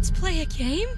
Let's play a game?